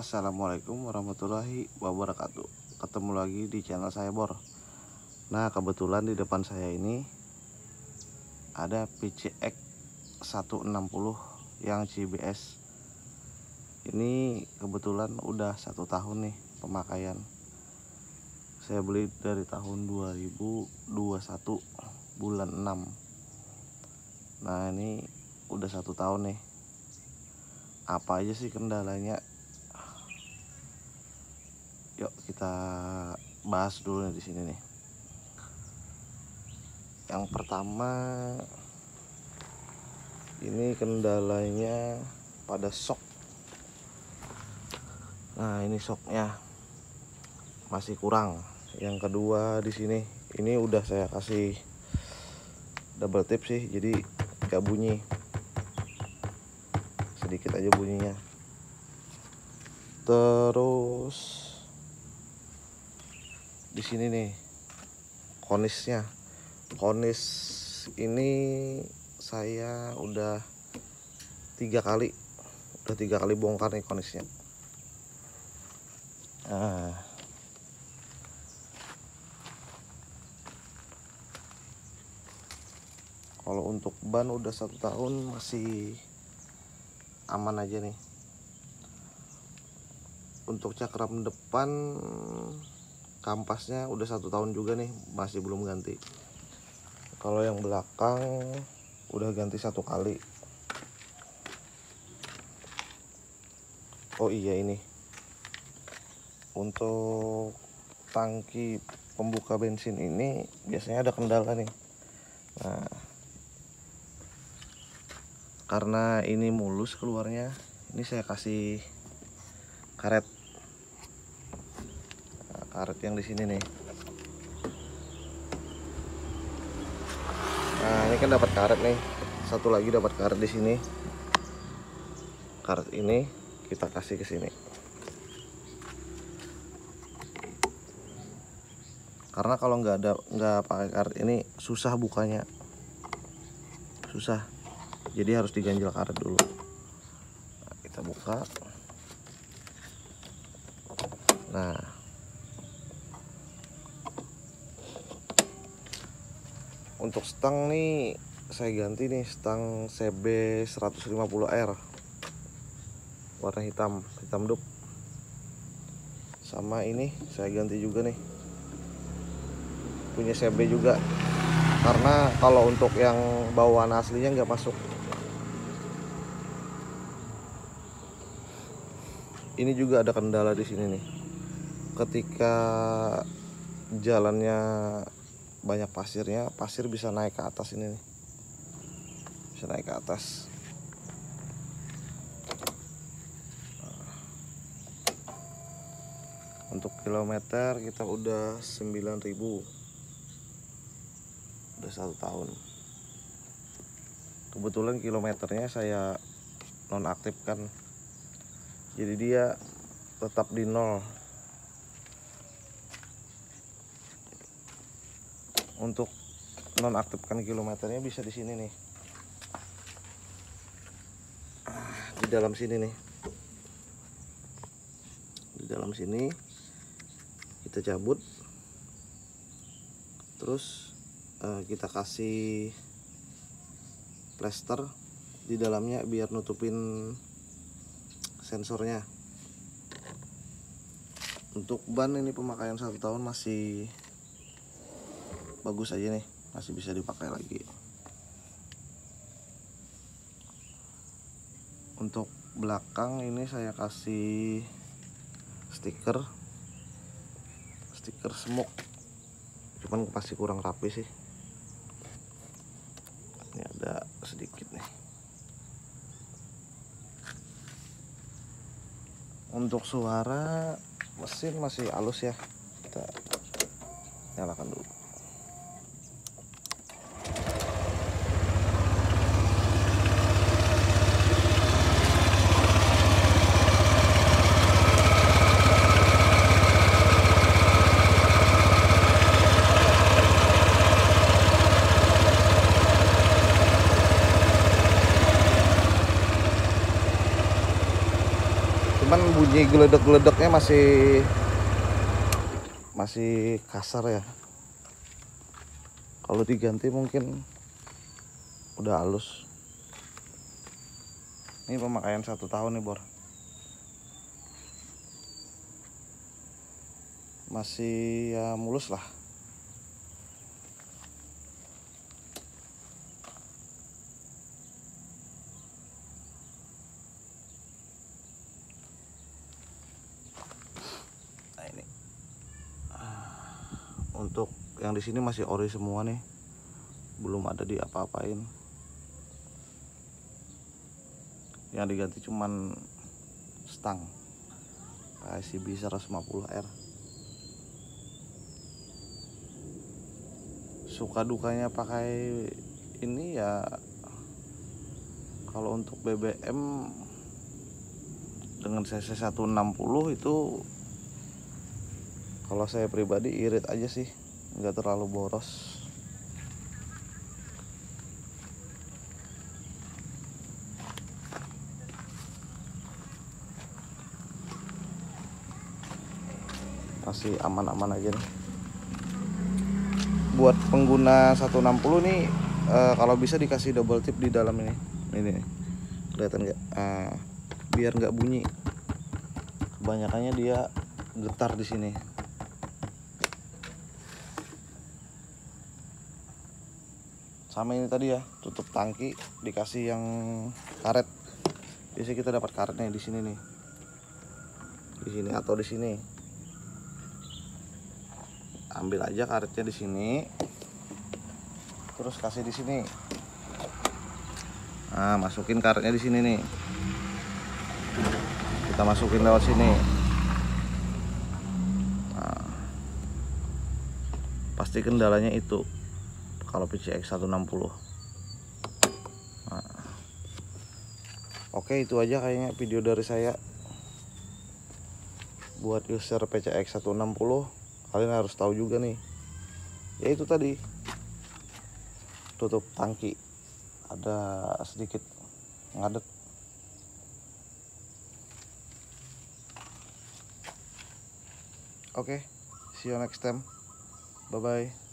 Assalamualaikum warahmatullahi wabarakatuh. Ketemu lagi di channel saya Bor. Nah kebetulan di depan saya ini Ada PCX 160 yang CBS Ini kebetulan udah satu tahun nih pemakaian. Saya beli dari tahun 2021 bulan 6 Nah ini udah satu tahun nih. Apa aja sih kendalanya kita bahas dulu di sini nih. Yang pertama ini kendalanya pada sok. Nah ini soknya masih kurang. Yang kedua di sini ini udah saya kasih double tip sih jadi gak bunyi. Sedikit aja bunyinya. Terus di sini nih. Konisnya. Konis ini saya udah tiga kali udah tiga kali bongkar nih konisnya. Nah. kalau untuk ban udah satu tahun masih aman aja nih. Untuk cakram depan kampasnya udah satu tahun juga nih masih belum ganti. Kalau yang belakang udah ganti satu kali. Oh iya ini. Untuk tangki pembuka bensin ini biasanya ada kendala nih. Nah karena ini mulus keluarnya ini saya kasih karet karet yang di sini nih. Nah ini kan dapat karet nih. Satu lagi dapat karet di sini. Karet ini kita kasih ke sini. Karena kalau nggak ada nggak pakai karet ini susah bukanya. Susah. Jadi harus diganjel karet dulu. Nah, kita buka. Nah untuk stang nih saya ganti nih stang CB 150R warna hitam hitam dup. Sama ini saya ganti juga nih. Punya CB juga. Karena kalau untuk yang bawaan aslinya nggak masuk. Ini juga ada kendala di sini nih. Ketika jalannya banyak pasirnya pasir bisa naik ke atas ini bisa naik ke atas. Untuk kilometer kita udah 9000 udah satu tahun. Kebetulan kilometernya saya nonaktifkan. Jadi dia tetap di nol untuk nonaktifkan kilometernya bisa di sini nih. Di dalam sini nih. Di dalam sini. Kita cabut. Terus uh, kita kasih plester di dalamnya biar nutupin sensornya. Untuk ban ini pemakaian satu tahun masih bagus aja nih masih bisa dipakai lagi. Untuk belakang ini saya kasih stiker. Stiker smoke. Cuman pasti kurang rapi sih. Ini ada sedikit nih. Untuk suara mesin masih halus ya. Kita nyalakan dulu cuman bunyi geledek-geledeknya masih masih kasar ya. Kalau diganti mungkin udah halus. Ini pemakaian satu tahun nih Bor. Masih ya mulus lah. Untuk yang di sini masih ori semua nih. Belum ada di apa-apain yang diganti cuman stang. ICB 150R suka dukanya pakai ini ya kalau untuk BBM dengan cc 160 itu kalau saya pribadi irit aja sih nggak terlalu boros. Masih aman-aman aja nih. Buat pengguna 160 nih eh, kalau bisa dikasih double tip di dalam ini. Ini nih. Kelihatan nggak? Ah, biar nggak bunyi. Kebanyakannya dia getar di sini sama ini tadi ya tutup tangki dikasih yang karet. Biasanya kita dapat karetnya di sini nih. Di sini atau di sini. Ambil aja karetnya di sini. Terus kasih di sini. Nah masukin karetnya di sini nih. Kita masukin lewat sini. Nah, pasti kendalanya itu kalau PCX 160 nah. oke itu aja kayaknya video dari saya. Buat user PCX 160 kalian harus tahu juga nih. Ya itu tadi. Tutup tangki. Ada sedikit ngadet. Oke see you next time. Bye bye